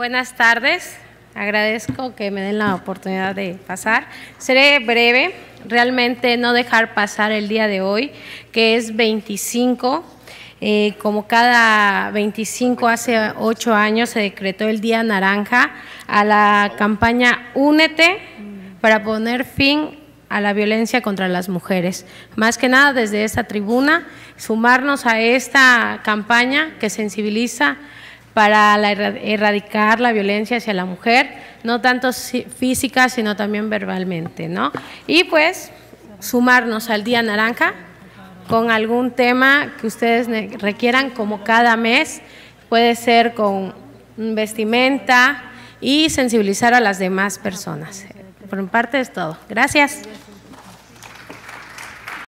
Buenas tardes. Agradezco que me den la oportunidad de pasar. Seré breve, realmente no dejar pasar el día de hoy, que es 25. Eh, como cada 25 hace ocho años se decretó el Día Naranja a la campaña Únete para poner fin a la violencia contra las mujeres. Más que nada desde esta tribuna, sumarnos a esta campaña que sensibiliza para erradicar la violencia hacia la mujer, no tanto física, sino también verbalmente, ¿no? Y pues sumarnos al Día Naranja con algún tema que ustedes requieran, como cada mes, puede ser con vestimenta y sensibilizar a las demás personas. Por mi parte es todo. Gracias.